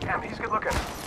Damn, he's good looking.